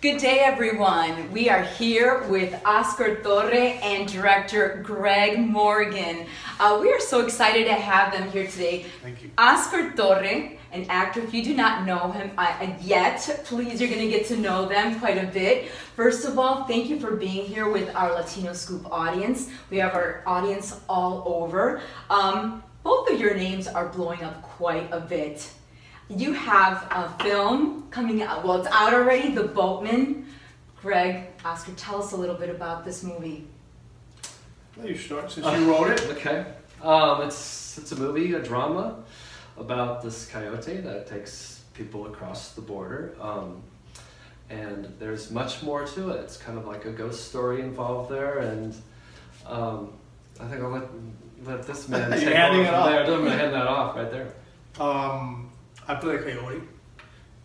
Good day, everyone. We are here with Oscar Torre and director Greg Morgan. Uh, we are so excited to have them here today. Thank you. Oscar Torre, an actor, if you do not know him uh, yet, please, you're going to get to know them quite a bit. First of all, thank you for being here with our Latino Scoop audience. We have our audience all over. Um, both of your names are blowing up quite a bit. You have a film coming out, well, it's out already, The Boatman. Greg, Oscar, tell us a little bit about this movie. Well, you start since you wrote it. Okay. Um, it's it's a movie, a drama about this coyote that takes people across the border. Um, and there's much more to it. It's kind of like a ghost story involved there, and um, I think I'll let let this man You're take over from off. there. I'm gonna hand that off right there. Um, I play a coyote,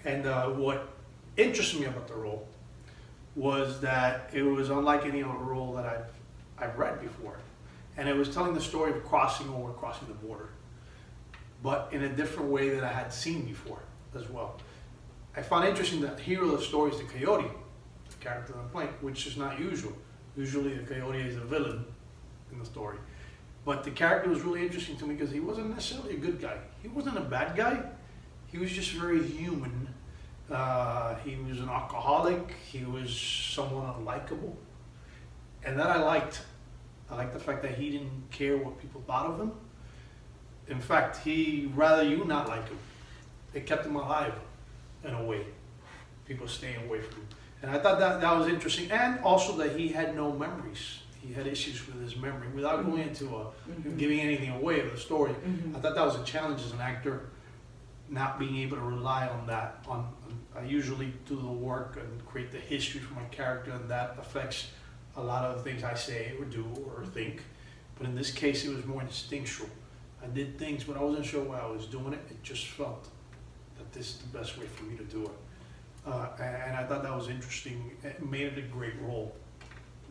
and uh, what interested me about the role was that it was unlike any other role that I've I've read before, and it was telling the story of crossing over, crossing the border, but in a different way that I had seen before as well. I found interesting that the hero of the story is the coyote, the character that I'm playing, which is not usual. Usually, the coyote is a villain in the story. But the character was really interesting to me because he wasn't necessarily a good guy. He wasn't a bad guy. He was just very human. Uh, he was an alcoholic. He was somewhat unlikable. And that I liked. I liked the fact that he didn't care what people thought of him. In fact, he rather you not like him. It kept him alive in a way. People staying away from him. And I thought that, that was interesting. And also that he had no memories. He had issues with his memory. Without going into a, Mhm. giving anything away of the story, Mhm. I thought that was a challenge as an actor, not being able to rely on that. On, I usually do the work and create the history for my character, and that affects a lot of the things I say or do or think. But in this case, it was more instinctual. I did things, but I wasn't sure why I was doing it. It just felt that this is the best way for me to do it, uh, and I thought that was interesting. It made it a great role.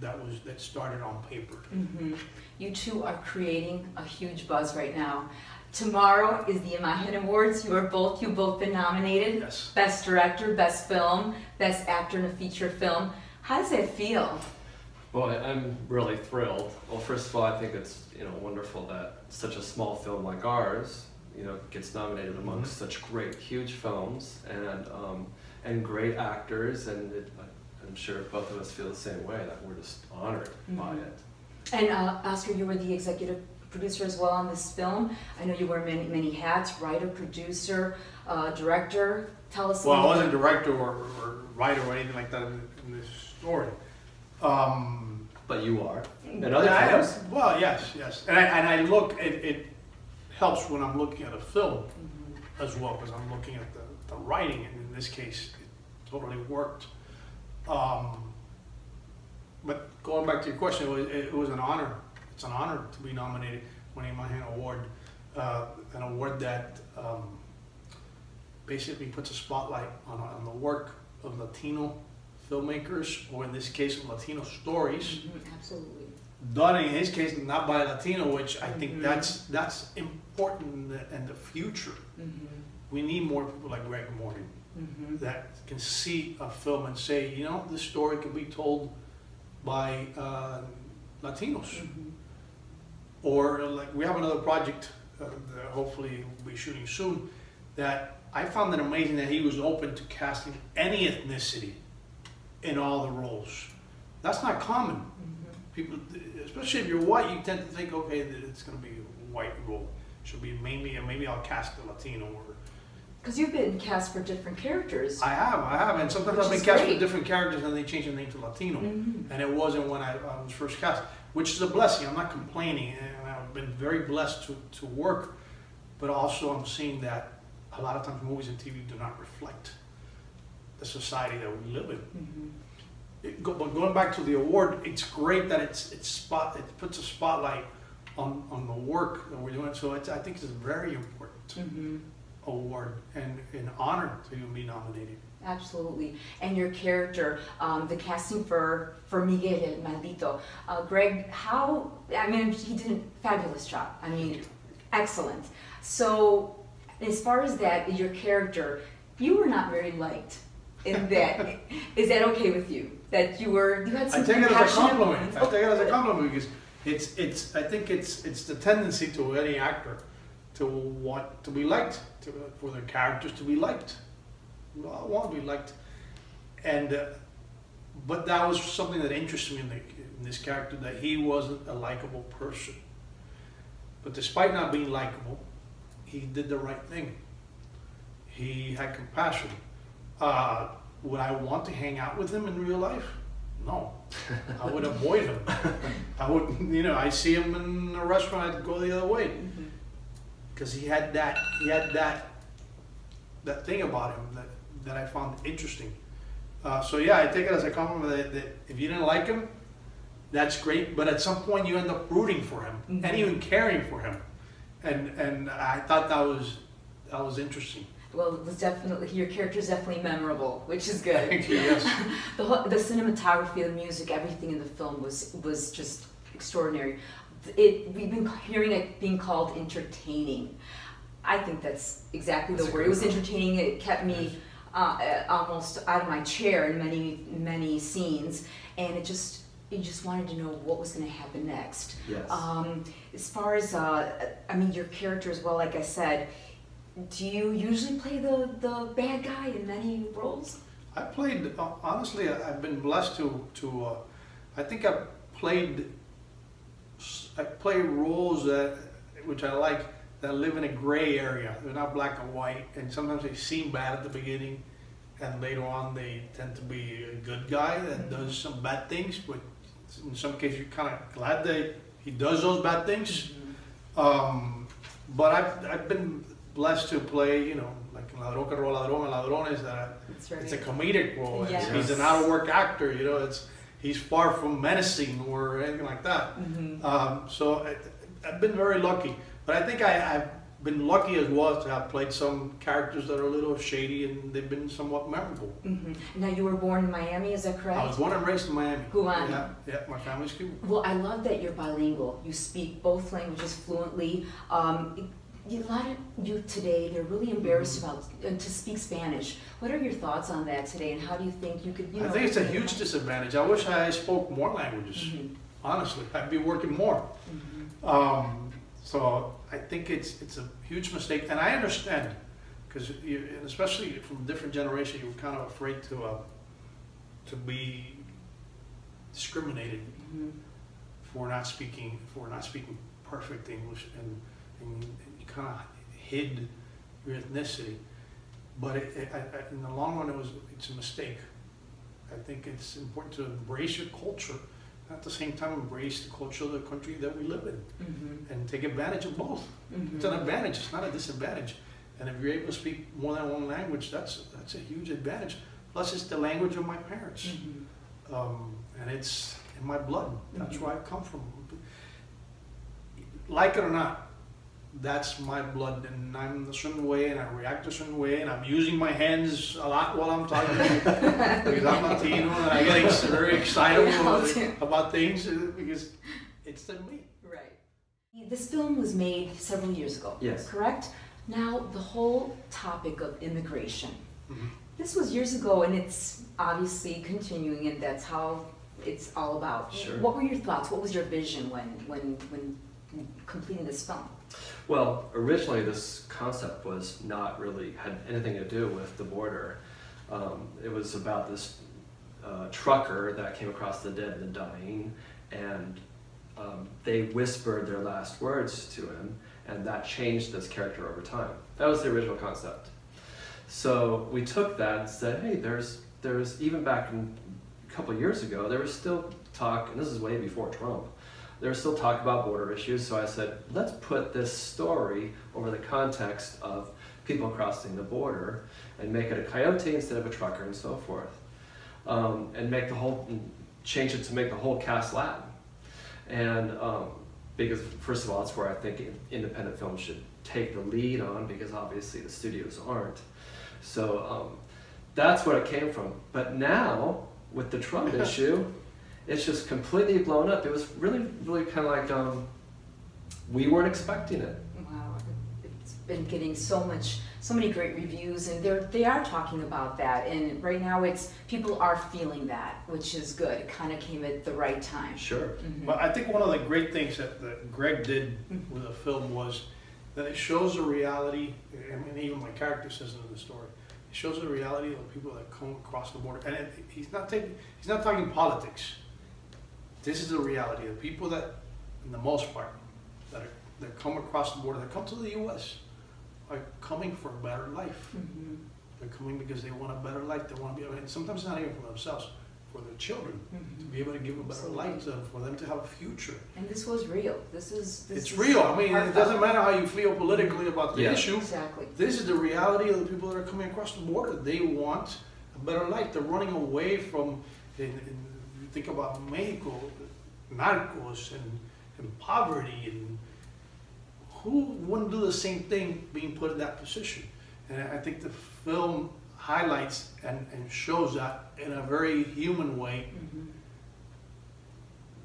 That was that started on paper. hmm You two are creating a huge buzz right now. Tomorrow is the Imagen Awards. You are both, you both been nominated. Yes. Best Director, Best Film, Best Actor in a Feature Film. How does it feel? Well, I- I'm really thrilled. Well, first of all, I think it's you know wonderful that such a small film like ours, you know, gets nominated amongst Mm-hmm. such great, huge films and um, and great actors, and it, I'm sure both of us feel the same way that we're just honored by Mhm. it. And uh, Oscar, you were the executive producer as well on this film. I know you wear many, many hats, writer, producer, uh, director. Tell us Well, I wasn't director or, or writer or anything like that in, in this story. Um, But you are, bit. and other I am- films. well, yes, yes, and I, and I look. It, it helps when I'm looking at a film Mhm. as well because I'm looking at the, the writing, and in this case, it totally worked. Um, but going back to your question, it was, it was an honor. It's an honor to be nominated for the Imagen Award, uh, an award that um, basically puts a spotlight on, on the work of Latino filmmakers, or in this case, Latino stories Mhm, Absolutely. done in his case not by Latino, which I think Mhm. that's that's important in the, in the future. Mhm, We need more people like Greg Morgan mhm, that can see a film and say, you know, this story can be told by uh, Latinos. mhm. Or like we have another project uh, that hopefully we'll be shooting soon. That I found it amazing that he was open to casting any ethnicity in all the roles. That's not common. Mhm. people, especially if you're white, you tend to think, okay, that it's going to be a white role. Should be mainly, maybe I'll cast a Latino. Or Because you've been cast for different characters. I have, I have, and sometimes I've been cast great. with different characters, and they change the name to Latino, Mhm. and it wasn't when I, I was first cast, which is a blessing. I'm not complaining, and I've been very blessed to to work, but also I'm seeing that a lot of times movies and TV do not reflect the society that we live in. Mhm. It, go, but going back to the award, it's great that it's it's spot it puts a spotlight on, on the work that we're doing. So it's, I think it's very important Mhm. Award and an honor to be nominated. Absolutely. And your character, um, the casting for for Miguel el Maldito. Uh, Greg, how? I mean, he did a fabulous job. I mean, excellent. So, as far as that, your character, you were not very liked. in that. Is that okay with you? That you were you had some I take it as a compliment. I take it as a compliment because it's it's. I think it's it's the tendency to any actor to want to be liked, to, for their characters to be liked. We all want to be liked, and uh, but that was something that interested me in, the, in this character that he wasn't a likable person. But despite not being likable, he did the right thing. He had compassion. Uh, would I want to hang out with him in real life? No. I would avoid him. I would, you know, I see him in a restaurant, I'd go the other way. Mhm. Because he had that, he had that, that thing about him that, that I found interesting. Uh, so yeah, I take it as a compliment that, that if you didn't like him, that's great. But at some point, you end up rooting for him Mhm. and even caring for him, and and I thought that was that was interesting. Well, it was definitely your character is definitely memorable, which is good. Thank you. Yes. The, whole, the cinematography, the music, everything in the film was was just extraordinary. It we've been hearing it being called entertaining. I think that's exactly That's the word. It was entertaining. It kept me uh, uh, almost out of my chair in many many scenes, and it just you just wanted to know what was going to happen next. Yes. Um, as far as uh, I mean, your character as well. Like I said, do you usually play the the bad guy in many roles? I played uh, honestly. I've been blessed to to. Uh, I think I've played. I play roles that which I like that live in a gray area. They're not black and white, and sometimes they seem bad at the beginning, and later on they tend to be a good guy that does some bad things. But in some cases, you're kind of glad that he does those bad things. Um, but I've, I've been blessed to play, you know, like in Ladrón que roba ladrón Ladrones, that right. it's a comedic role. Yes. He's an out of work actor, you know, it's, he's far from menacing or anything like that. Mhm. Um, so I, I've been very lucky. But I think I, I've been lucky as well to have played some characters that are a little shady and they've been somewhat memorable. hmm Now you were born in Miami, is that correct? I was born and raised in Miami. Guam. Yeah, yeah, my family's Cuban. Well, I love that you're bilingual. You speak both languages fluently. Um, a lot of youth today, they're really embarrassed about uh, to speak Spanish. What are your thoughts on that today, and how do you think you could? You I think it's a huge disadvantage. I wish I spoke more languages. Mhm, Honestly, I'd be working more. mhm. Um, so I think it's it's a huge mistake, and I understand because especially from a different generation, you're kind of afraid to uh, to be discriminated Mhm. for not speaking for not speaking perfect English, and, and you kind of hid your ethnicity. But it, it, in the long run, it was it's a mistake. I think it's important to embrace your culture, at the same time embrace the culture of the country that we live in Mhm. and take advantage of both. Mhm. It's an advantage, it's not a disadvantage. And if you're able to speak more than one language, that's that's a huge advantage. Plus, it's the language of my parents, Mhm. um, and it's in my blood. That's Mhm. where I come from. Like it or not, that's my blood, and I'm a certain way, and I react a certain way, and I'm using my hands a lot while I'm talking because I'm Latino, and I get ex- very excited about, about things uh, because it's in me. Right. This film was made several years ago. Yes. Correct. Now the whole topic of immigration. Mhm. This was years ago, and it's obviously continuing, and that's how it's all about. Sure. What were your thoughts? What was your vision when when when completing this film? Well, originally this concept was not really had anything to do with the border. Um, it was about this uh, trucker that came across the dead and the dying, and um, they whispered their last words to him, and that changed this character over time. That was the original concept. So we took that and said, hey, there's there's even back in, a couple years ago, there was still talk, and this is way before Trump there was still talk about border issues, so I said, let's put this story over the context of people crossing the border and make it a coyote instead of a trucker and so forth. Um, and make the whole, change it to make the whole cast Latin. And um, because, first of all, that's where I think independent films should take the lead on because obviously the studios aren't. So um, that's what it came from. But now, with the Trump issue, it's just completely blown up. It was really, really kind of like um, we weren't expecting it. Wow, it's been getting so much, so many great reviews, and they're they are talking about that. And right now, it's people are feeling that, which is good. It kind of came at the right time. Sure. Mhm. But I think one of the great things that, that Greg did Mm-hmm. with the film was that it shows the reality, and, and even my character says it in the story. It shows the reality of the people that come across the border, and it, he's not taking, he's not talking politics. This is the reality of people that, in the most part, that are, that come across the border, that come to the U.S. are coming for a better life. Mhm. They're coming because they want a better life. They want to be, and sometimes not even for themselves, for their children to Mhm. be able to give a better Absolutely. life to them, for them to have a future. And this was real. This is this It's is real. I mean, it doesn't matter how you feel politically about the Yeah. issue. Exactly. This is the reality of the people that are coming across the border. They want a better life. They're running away from, and, and you think about Mexico, narcos and, and poverty, and who wouldn't do the same thing being put in that position? And I think the film highlights and, and shows that in a very human way Mhm.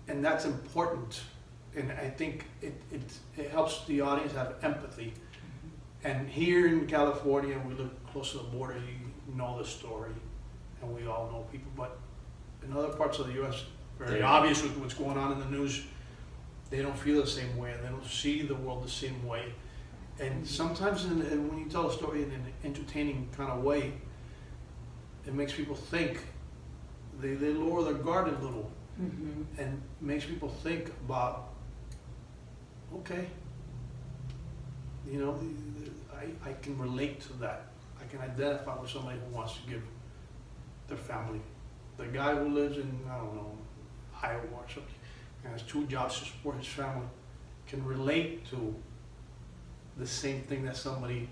and that's important. And I think it, it, it helps the audience have empathy. And here in California, we live close to the border, you know the story, and we all know people. But in other parts of the U.S., very Yeah. obvious with what's going on in the news, they don't feel the same way, and they don't see the world the same way. And sometimes, in, in- when you tell a story in an entertaining kind of way, it makes people think. They, they lower their guard a little Mhm. and makes people think about, okay, you know, the- the- I, I can relate to that. I can identify with somebody who wants to give their family. The guy who lives in, I don't know, Iowa or something, and has two jobs to support his family, can relate to the same thing that somebody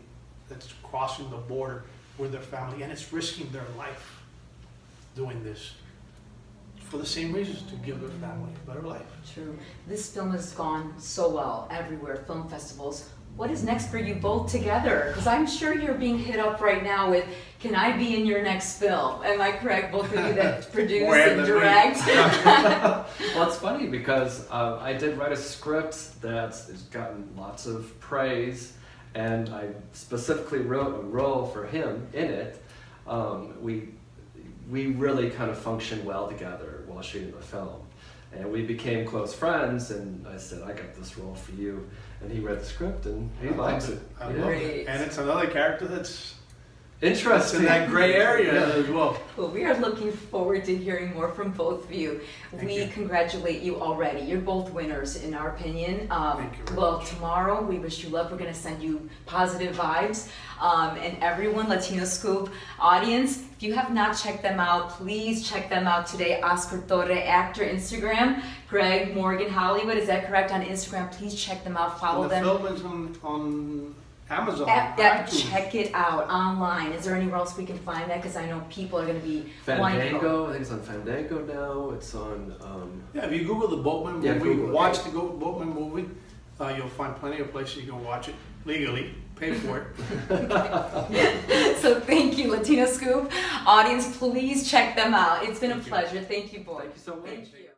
that's crossing the border with their family, and it's risking their life doing this for the same reasons to give their family a better life. True. This film has gone so well everywhere, film festivals. What is next for you both together? Because I'm sure you're being hit up right now with, can I be in your next film? Am I correct, both of you that produce and direct? Well, it's funny because uh, I did write a script that has gotten lots of praise, and I specifically wrote a role for him in it. Um, we we really kind of functioned well together while shooting the film, and we became close friends. And I said, "I got this role for you," and he read the script and he I likes it. I Yeah. love it. And it's another character that's, that's Interesting. in that gray area Yeah. as well. Well, we are looking forward to hearing more from both of you. Thank we you. congratulate you already. You're both winners, in our opinion. Um, Thank you very well, tomorrow we wish you luck. We're going to send you positive vibes. Um, and everyone, Latino Scoop audience, if you have not checked them out, please check them out today. Oscar Torre, actor, Instagram. Greg Morgan Hollywood, is that correct on Instagram? Please check them out. Follow And the them. film is on, on Amazon, App- app- iTunes. check it out online. Is there anywhere else we can find that? Because I know people are going to be wanting. Fandango. I think it's on Fandango now. It's on. Um, Yeah, if you Google the Boatman Yeah, movie, Google it. watch the Go- Boatman movie, uh, you'll find plenty of places you can watch it legally, pay for it. so thank you, Latino Scoop. Audience, please check them out. It's been a Thank you. pleasure. Thank you, boys. Thank you so much. Thank you.